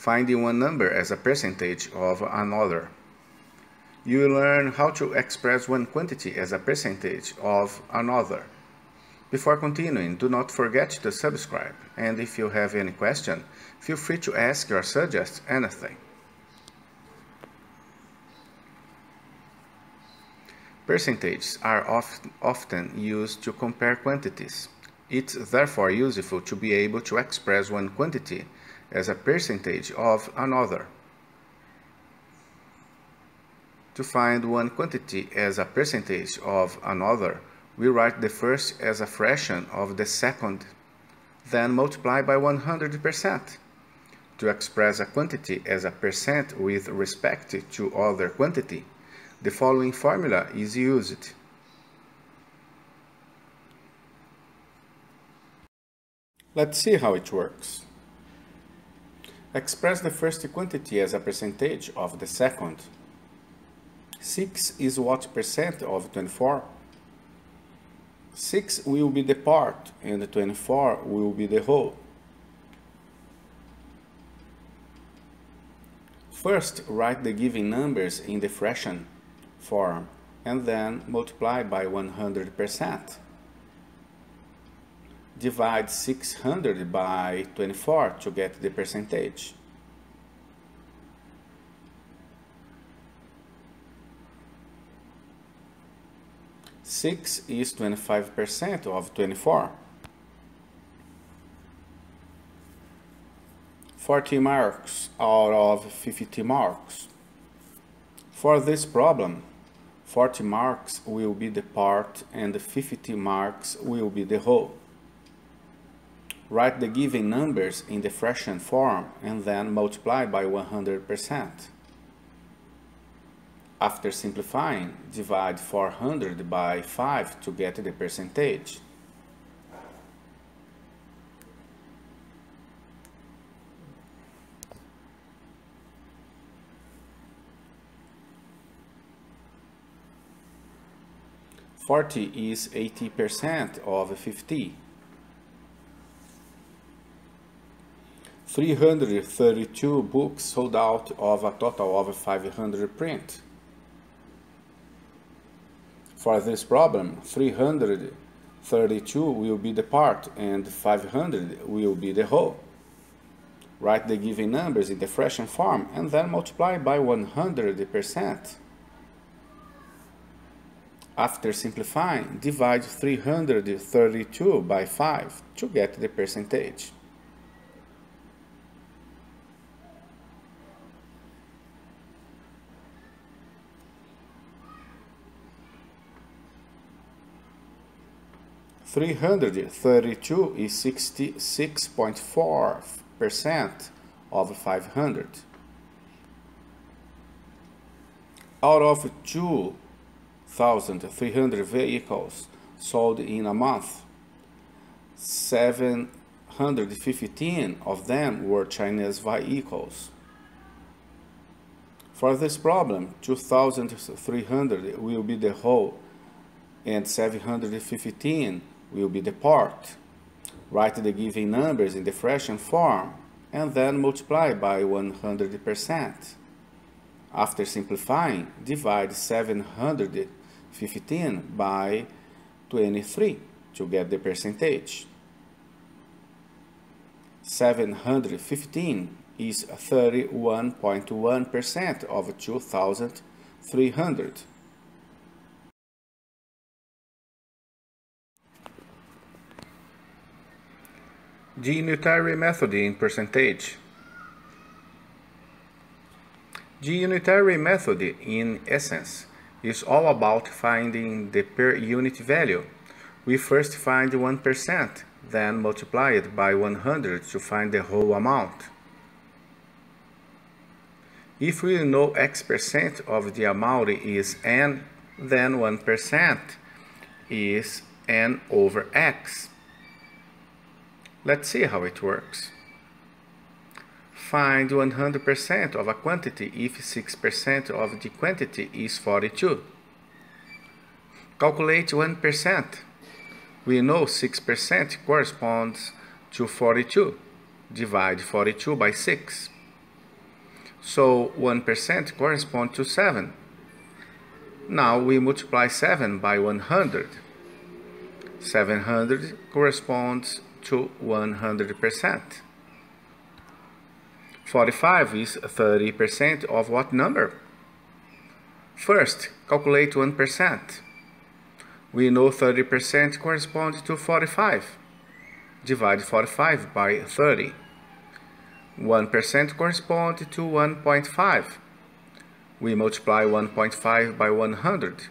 finding one number as a percentage of another. You will learn how to express one quantity as a percentage of another. Before continuing, do not forget to subscribe, and if you have any question, feel free to ask or suggest anything. Percentages are often used to compare quantities. It's therefore useful to be able to express one quantity as a percentage of another. To find one quantity as a percentage of another, we write the first as a fraction of the second, then multiply by 100%. To express a quantity as a percent with respect to other quantity, the following formula is used. Let's see how it works. Express the first quantity as a percentage of the second. 6 is what percent of 24? 6 will be the part and 24 will be the whole. First, write the given numbers in the fraction form and then multiply by 100%. Divide 600 by 24 to get the percentage. Six is 25% of 24. 40 marks out of 50 marks. For this problem, 40 marks will be the part and 50 marks will be the whole. Write the given numbers in the fraction form and then multiply by 100%. After simplifying, divide 400 by 5 to get the percentage. 40 is 80% of 50. 332 books sold out of a total of 500 print. For this problem, 332 will be the part and 500 will be the whole. Write the given numbers in the fraction form and then multiply by 100%. After simplifying, divide 332 by 5 to get the percentage. Three hundred thirty-two is sixty-six point four percent of five hundred. Out of 2,300 vehicles sold in a month. 715 of them were Chinese vehicles. For this problem, 2,300 will be the whole and 715 will be the part. Write the given numbers in the fraction form and then multiply by 100%. After simplifying, divide 715 by 23 to get the percentage. 715 is 31.1% of 2,300. The unitary method in percentage. The unitary method in essence is all about finding the per unit value. We first find 1%, then multiply it by 100 to find the whole amount. If we know x percent of the amount is n, then 1% is n over x. Let's see how it works. Find 100% of a quantity if 6% of the quantity is 42. Calculate 1%. We know 6% corresponds to 42. Divide 42 by 6. So 1% corresponds to 7. Now we multiply 7 by 100. 700 corresponds to 100%. 45 is 30% of what number? First, calculate 1%. We know 30% corresponds to 45. Divide 45 by 30. 1% corresponds to 1.5. We multiply 1.5 by 100.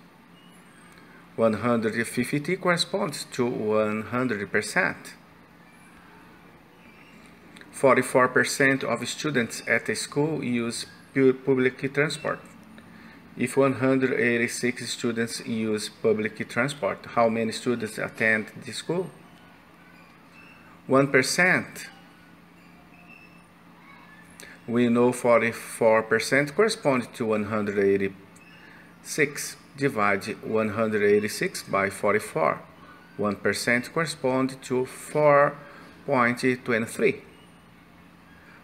150 corresponds to 100%. 44% of students at the school use public transport. If 186 students use public transport, how many students attend the school? 1% we know 44% corresponds to 186. Divide 186 by 44. 1% corresponds to 4.23.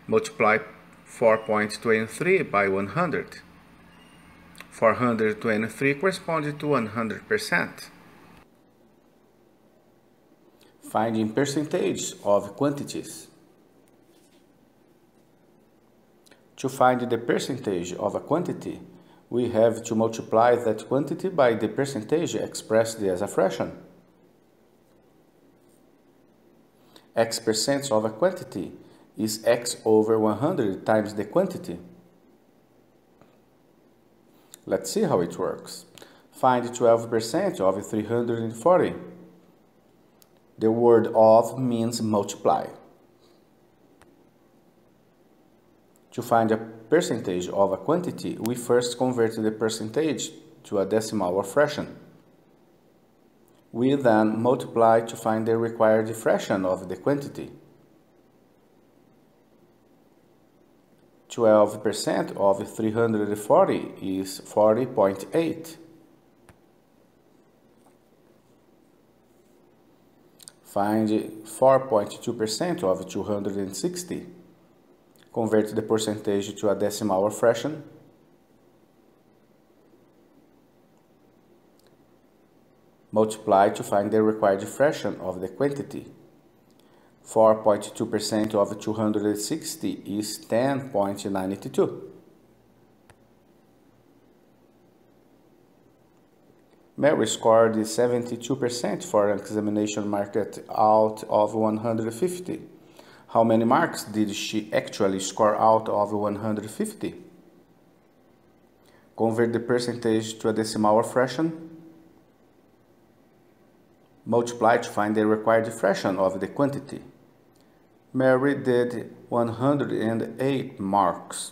Multiply 4.23 by 100. 423 corresponds to 100%. Finding percentage of quantities. To find the percentage of a quantity, we have to multiply that quantity by the percentage expressed as a fraction. x percent of a quantity is x over 100 times the quantity. Let's see how it works. Find 12% of 340. The word of means multiply. To find a percentage of a quantity, we first convert the percentage to a decimal or fraction. We then multiply to find the required fraction of the quantity. 12% of 340 is 40.8. Find 4.2% of 260 convert the percentage to a decimal or fraction. Multiply to find the required fraction of the quantity. 4.2% of 260 is 10.92. Mary scored 72% for an examination marked out of 150. How many marks did she actually score out of 150? Convert the percentage to a decimal or fraction. Multiply to find the required fraction of the quantity. Mary did 108 marks.